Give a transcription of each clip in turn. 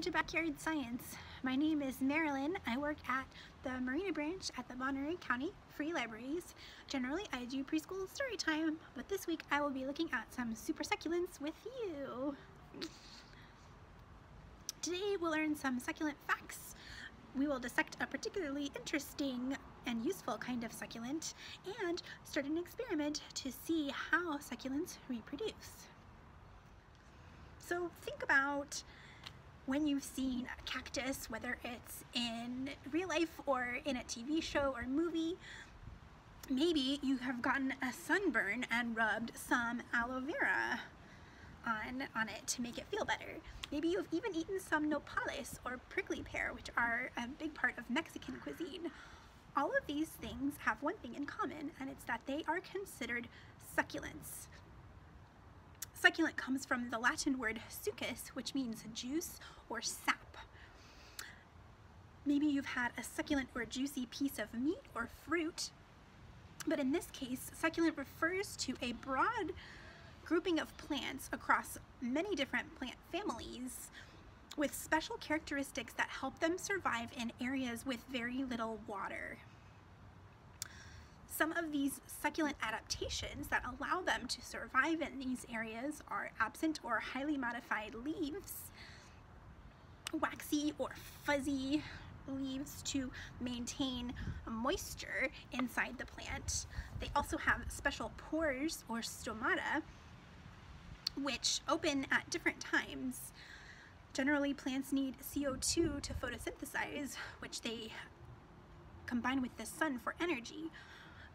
Welcome to Backyard Science. My name is Marilyn. I work at the Marina branch at the Monterey County Free Libraries. Generally, I do preschool story time, but this week I will be looking at some super succulents with you. Today we'll learn some succulent facts. We will dissect a particularly interesting and useful kind of succulent and start an experiment to see how succulents reproduce. So think about when you've seen a cactus, whether it's in real life or in a TV show or movie, maybe you have gotten a sunburn and rubbed some aloe vera on, on it to make it feel better. Maybe you've even eaten some nopales or prickly pear, which are a big part of Mexican cuisine. All of these things have one thing in common, and it's that they are considered succulents. Succulent comes from the Latin word succus, which means juice or sap. Maybe you've had a succulent or juicy piece of meat or fruit, but in this case, succulent refers to a broad grouping of plants across many different plant families with special characteristics that help them survive in areas with very little water. Some of these succulent adaptations that allow them to survive in these areas are absent or highly modified leaves, waxy or fuzzy leaves to maintain moisture inside the plant. They also have special pores or stomata which open at different times. Generally plants need CO2 to photosynthesize, which they combine with the sun for energy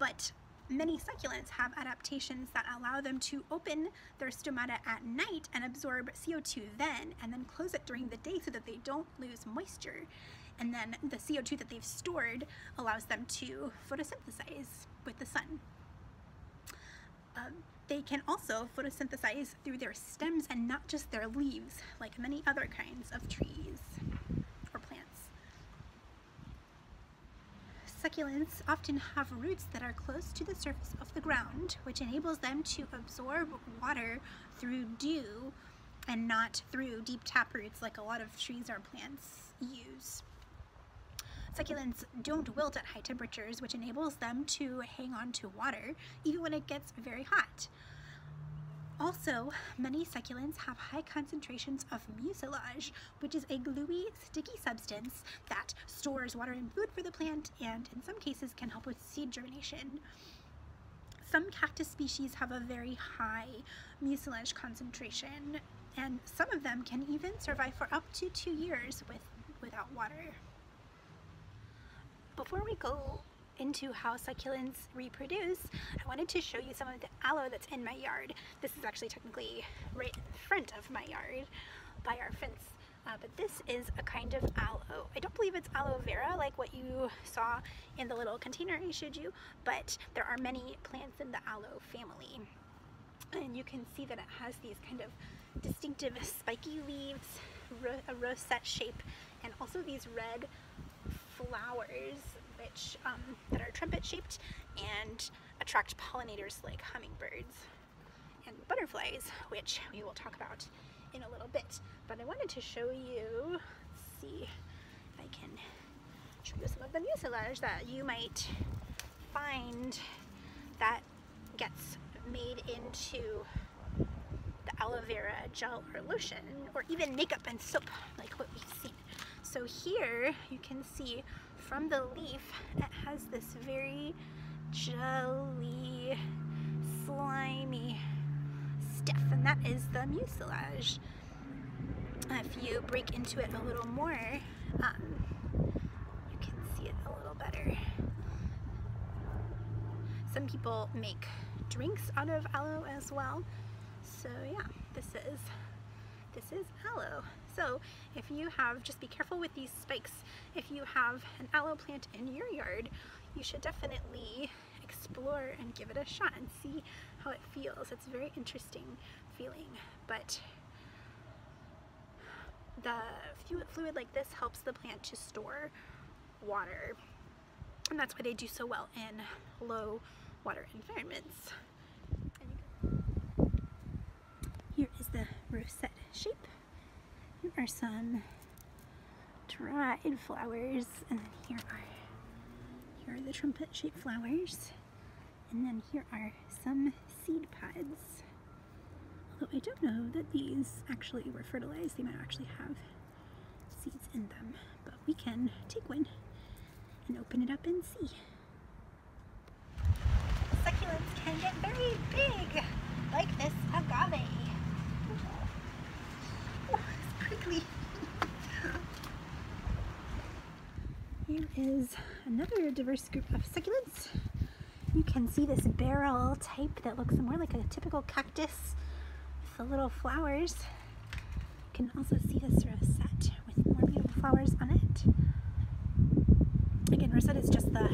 but many succulents have adaptations that allow them to open their stomata at night and absorb CO2 then, and then close it during the day so that they don't lose moisture. And then the CO2 that they've stored allows them to photosynthesize with the sun. Um, they can also photosynthesize through their stems and not just their leaves, like many other kinds of trees. Succulents often have roots that are close to the surface of the ground, which enables them to absorb water through dew and not through deep tap roots like a lot of trees or plants use. Succulents don't wilt at high temperatures, which enables them to hang on to water even when it gets very hot. Also, many succulents have high concentrations of mucilage, which is a gluey, sticky substance that stores water and food for the plant and in some cases can help with seed germination. Some cactus species have a very high mucilage concentration and some of them can even survive for up to two years with, without water. Before we go into how succulents reproduce, I wanted to show you some of the aloe that's in my yard. This is actually technically right in front of my yard by our fence. Uh, but this is a kind of aloe. I don't believe it's aloe vera like what you saw in the little container I showed you, but there are many plants in the aloe family. And you can see that it has these kind of distinctive spiky leaves, a rosette shape, and also these red flowers which um, that are trumpet shaped and attract pollinators like hummingbirds and butterflies, which we will talk about in a little bit. But I wanted to show you, see if I can show you some of the mucilage that you might find that gets made into the aloe vera gel or lotion or even makeup and soap like what we've seen. So here you can see from the leaf, it has this very jelly, slimy stuff, and that is the mucilage. If you break into it a little more, um, you can see it a little better. Some people make drinks out of aloe as well. So yeah, this is this is aloe. So if you have, just be careful with these spikes. If you have an aloe plant in your yard, you should definitely explore and give it a shot and see how it feels. It's a very interesting feeling, but the fluid like this helps the plant to store water. And that's why they do so well in low water environments. Here is the rosette shape. Here are some dried flowers. And then here are, here are the trumpet-shaped flowers. And then here are some seed pods. Although I don't know that these actually were fertilized. They might actually have seeds in them. But we can take one and open it up and see. Succulents can get very big, like this agave. Here is another diverse group of succulents. You can see this barrel type that looks more like a typical cactus with the little flowers. You can also see this rosette with more beautiful flowers on it. Again, rosette is just the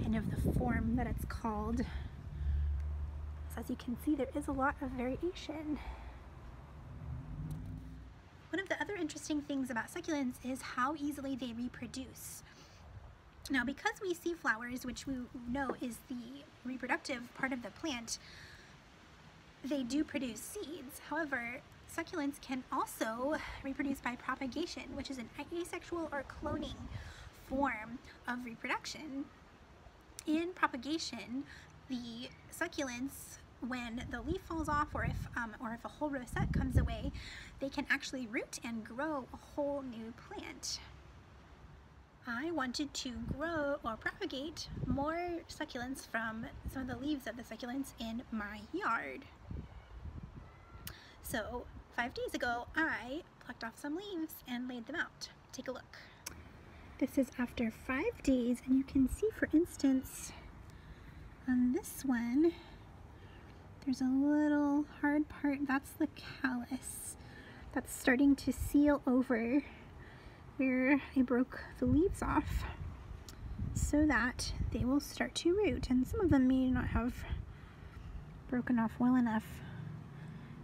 kind of the form that it's called. So as you can see, there is a lot of variation. Other interesting things about succulents is how easily they reproduce. Now because we see flowers, which we know is the reproductive part of the plant, they do produce seeds. However, succulents can also reproduce by propagation, which is an asexual or cloning form of reproduction. In propagation, the succulents when the leaf falls off or if, um, or if a whole rosette comes away, they can actually root and grow a whole new plant. I wanted to grow or propagate more succulents from some of the leaves of the succulents in my yard. So five days ago, I plucked off some leaves and laid them out. Take a look. This is after five days and you can see for instance on this one there's a little hard part, that's the callus that's starting to seal over where I broke the leaves off so that they will start to root and some of them may not have broken off well enough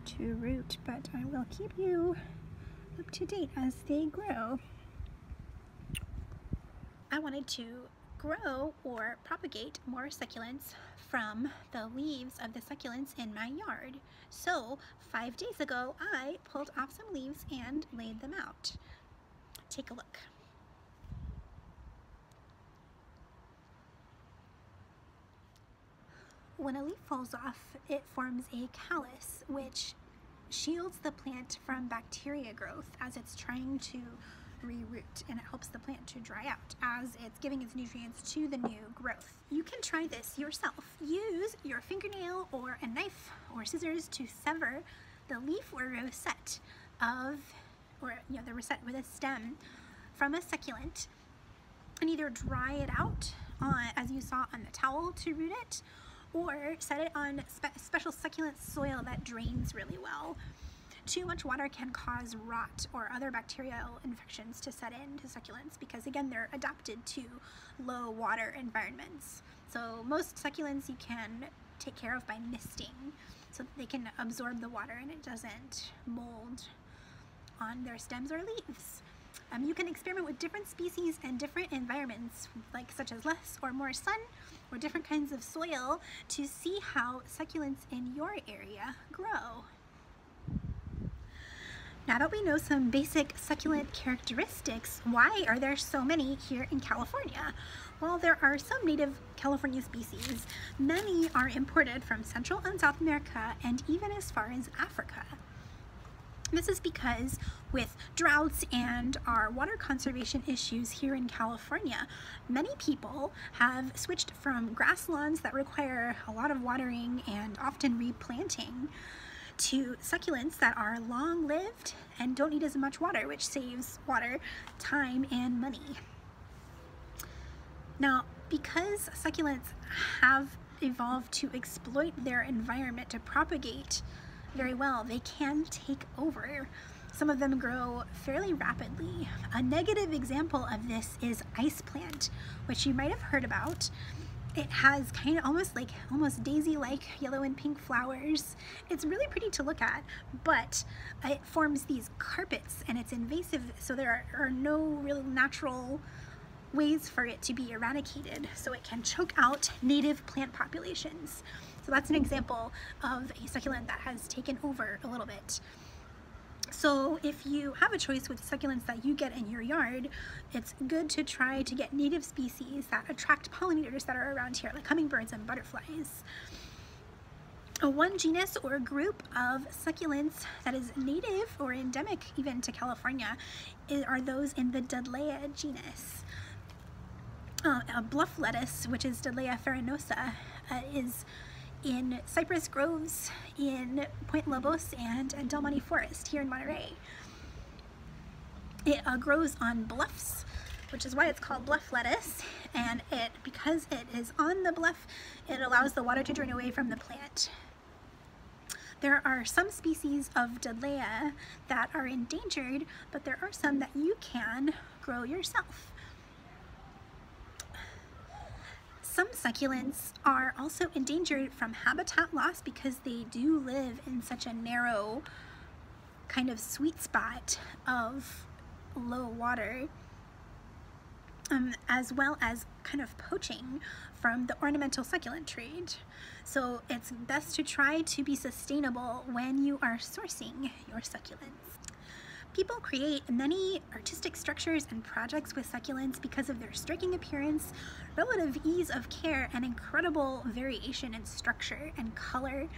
to root but I will keep you up to date as they grow. I wanted to grow or propagate more succulents from the leaves of the succulents in my yard. So five days ago, I pulled off some leaves and laid them out. Take a look. When a leaf falls off, it forms a callus, which shields the plant from bacteria growth as it's trying to reroot and it helps the plant to dry out as it's giving its nutrients to the new growth. You can try this yourself. Use your fingernail or a knife or scissors to sever the leaf or rosette of, or you know, the rosette with a stem from a succulent and either dry it out on, as you saw on the towel to root it or set it on spe special succulent soil that drains really well. Too much water can cause rot or other bacterial infections to set in to succulents because again they're adapted to low water environments. So most succulents you can take care of by misting so they can absorb the water and it doesn't mold on their stems or leaves. Um, you can experiment with different species and different environments, like such as less or more sun, or different kinds of soil to see how succulents in your area grow. Now that we know some basic succulent characteristics, why are there so many here in California? Well, there are some native California species. Many are imported from Central and South America and even as far as Africa. This is because with droughts and our water conservation issues here in California, many people have switched from grass lawns that require a lot of watering and often replanting to succulents that are long-lived and don't need as much water, which saves water, time, and money. Now, because succulents have evolved to exploit their environment to propagate very well, they can take over. Some of them grow fairly rapidly. A negative example of this is ice plant, which you might have heard about. It has kind of almost like almost daisy-like yellow and pink flowers. It's really pretty to look at, but it forms these carpets and it's invasive, so there are, are no real natural ways for it to be eradicated, so it can choke out native plant populations. So that's an example of a succulent that has taken over a little bit. So if you have a choice with succulents that you get in your yard, it's good to try to get native species that attract pollinators that are around here, like hummingbirds and butterflies. A one genus or group of succulents that is native or endemic even to California are those in the Dudleya genus. Uh, a bluff lettuce, which is Dudleya farinosa, uh, is in cypress groves in Point Lobos and Del Monte Forest here in Monterey. It uh, grows on bluffs, which is why it's called bluff lettuce. And it, because it is on the bluff, it allows the water to drain away from the plant. There are some species of Dudleya that are endangered, but there are some that you can grow yourself. Some succulents are also endangered from habitat loss because they do live in such a narrow kind of sweet spot of low water um, as well as kind of poaching from the ornamental succulent trade. So it's best to try to be sustainable when you are sourcing your succulents. People create many artistic structures and projects with succulents because of their striking appearance, relative ease of care, and incredible variation in structure and color.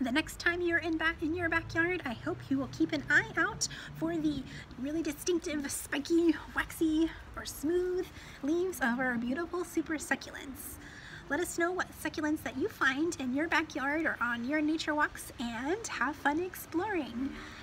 The next time you're in back in your backyard, I hope you will keep an eye out for the really distinctive, spiky, waxy, or smooth leaves of our beautiful super succulents. Let us know what succulents that you find in your backyard or on your nature walks and have fun exploring.